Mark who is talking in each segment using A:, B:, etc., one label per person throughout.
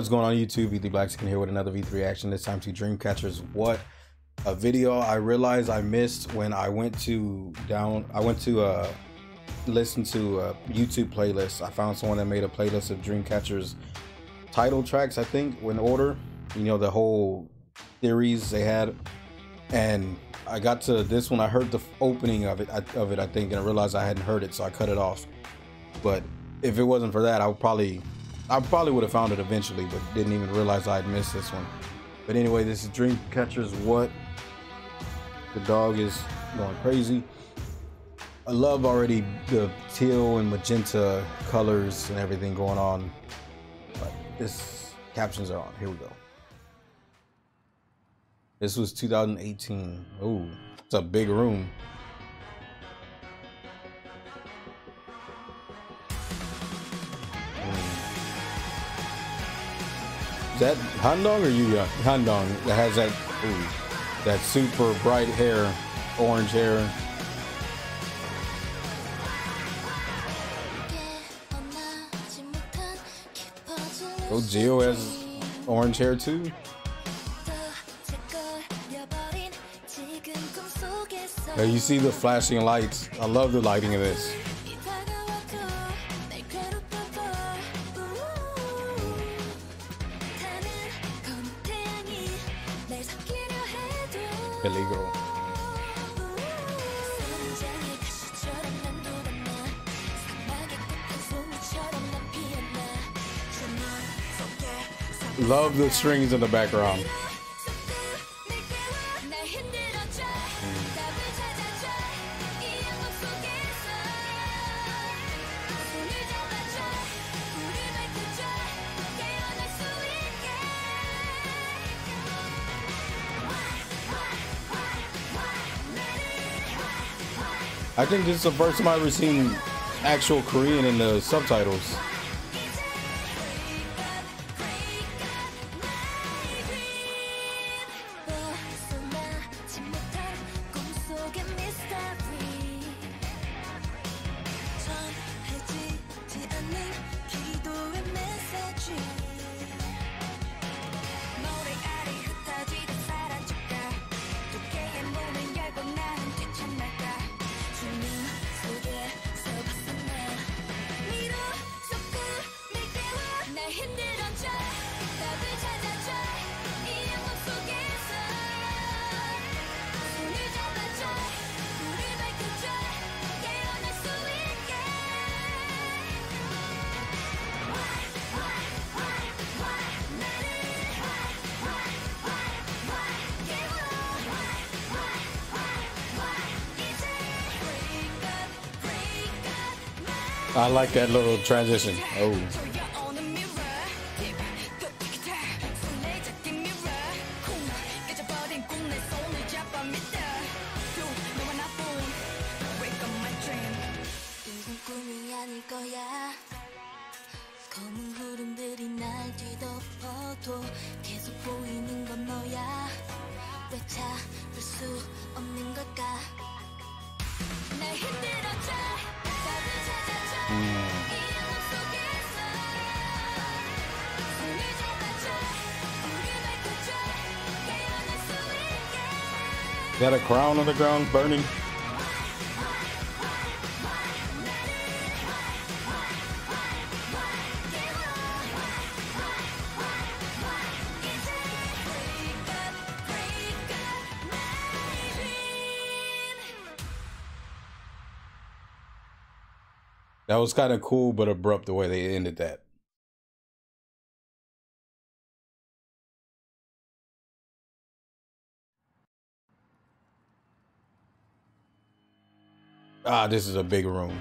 A: What's going on YouTube? V3 Blaxican here with another V3 reaction. This time to Dreamcatcher's What? A video I realized I missed when I went to down I went to uh listen to a YouTube playlist. I found someone that made a playlist of Dreamcatcher's title tracks, I think, in order. You know, the whole theories they had. And I got to this one, I heard the opening of it of it, I think, and I realized I hadn't heard it, so I cut it off. But if it wasn't for that, I would probably I probably would have found it eventually, but didn't even realize I'd missed this one. But anyway, this is Dreamcatcher's What? The dog is going crazy. I love already the teal and magenta colors and everything going on. But this captions are on. Here we go. This was 2018. Oh, it's a big room. That Handong or Yuya? Handong that has that ooh, that super bright hair, orange hair. Oh, Geo has orange hair too. Now you see the flashing lights. I love the lighting of this. Love the strings in the background. I think this is the first time I've ever seen actual Korean in the subtitles. I like that little transition. Oh. That a crown on the ground burning? That was kind of cool, but abrupt the way they ended that. Ah, this is a big room.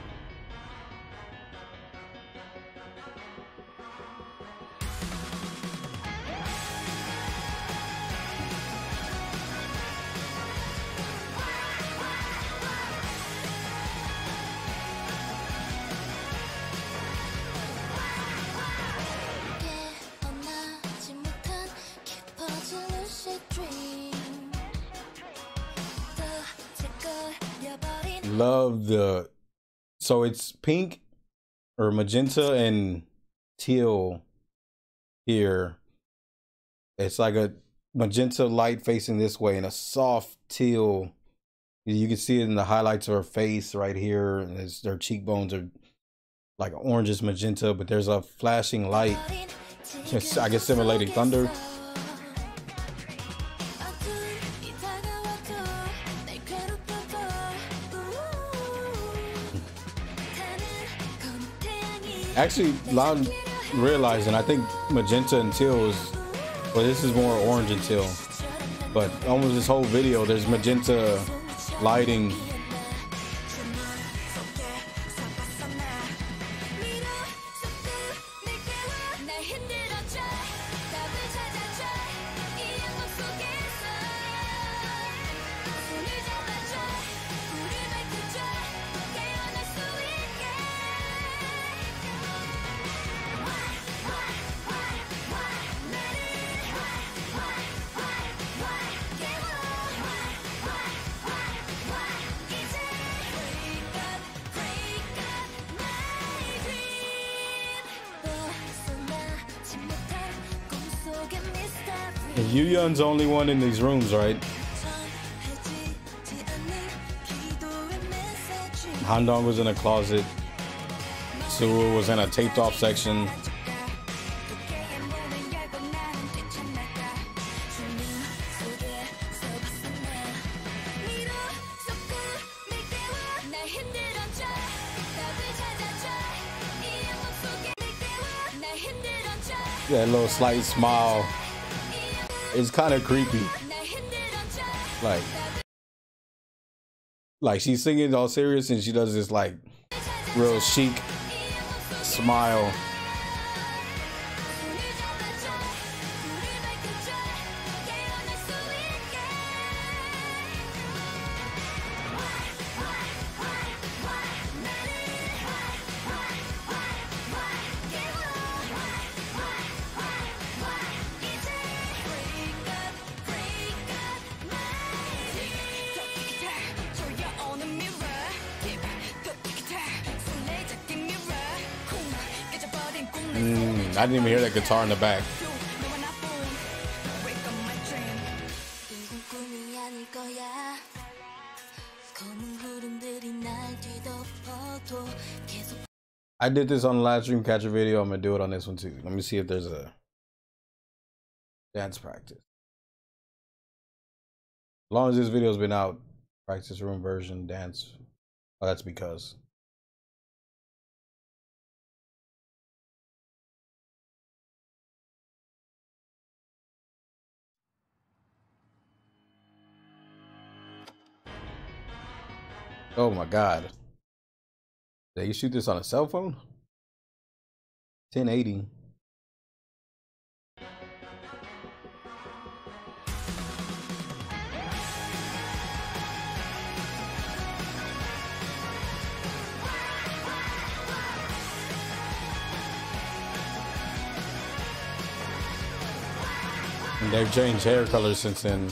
A: Love the so it's pink or magenta and teal here. It's like a magenta light facing this way and a soft teal. You can see it in the highlights of her face right here. And her cheekbones are like oranges magenta, but there's a flashing light. I guess simulating thunder. Actually, loud realizing I think magenta and teal is, but this is more orange and teal. But almost this whole video, there's magenta lighting Yoohyeon's only one in these rooms, right? Handong was in a closet. Sue was in a taped off section. That little slight smile is kind of creepy. Like, like she's singing all serious and she does this like real chic smile. Mm, I didn't even hear that guitar in the back. I did this on the last Dreamcatcher video. I'm gonna do it on this one too. Let me see if there's a dance practice. As long as this video's been out, practice room version, dance. Oh, that's because. Oh my god. Did you shoot this on a cell phone? 1080. And they've changed hair colors since then.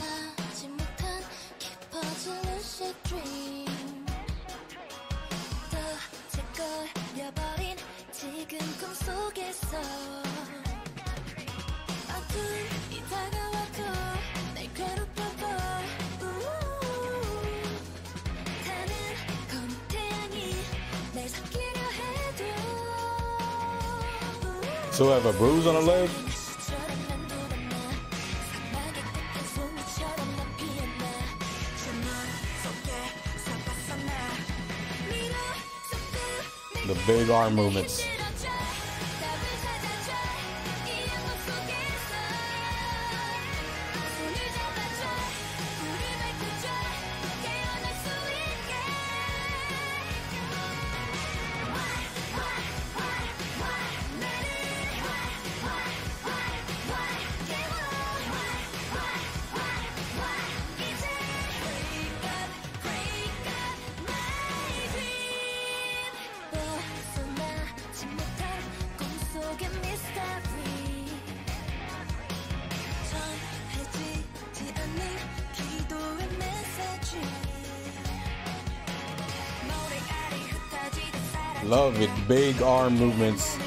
A: So I have a bruise on her leg? The big arm movements. Love it. Big arm movements.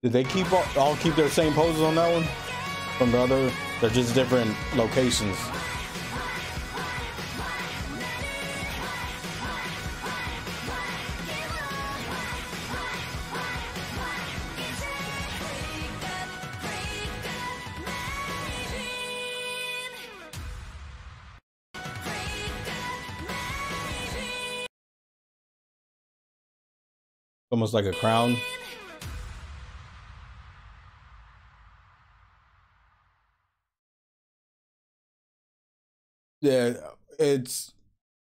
B: Did they keep all, all keep their same poses on that one? From the other, they're just different locations. Almost like a crown. Yeah, it's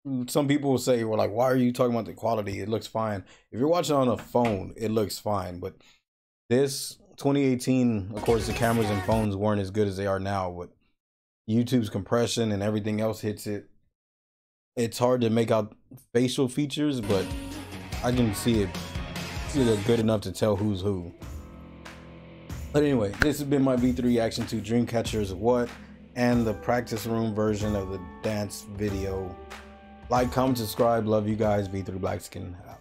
B: mm, some people will say, well, like, why are you talking about the quality? It looks fine. If you're watching on a phone, it looks fine. But this 2018, of course, the cameras and phones weren't as good as they are now. But YouTube's compression and everything else hits it. It's hard to make out facial features, but I can see it, see it good enough to tell who's who. But anyway, this has been my V3 reaction to Dreamcatcher's What and the practice room version of the dance video. Like, comment, subscribe. Love you guys. V3 Blaxican out.